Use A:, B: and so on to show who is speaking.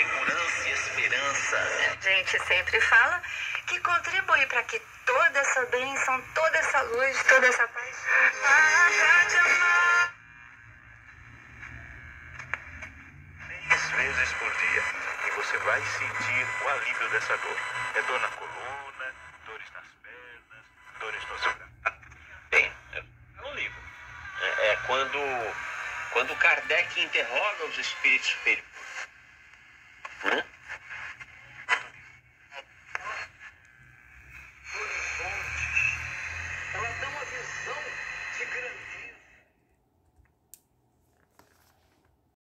A: segurança e esperança.
B: A gente sempre fala que contribui para que toda essa bênção, toda essa luz, toda essa paz.
A: Três vezes por dia. E você vai sentir o alívio dessa dor. É dor na coluna, dores nas pernas, dores nos braços.
C: Bem, é, é no livro. É, é, quando, quando Kardec interroga os espíritos superiores.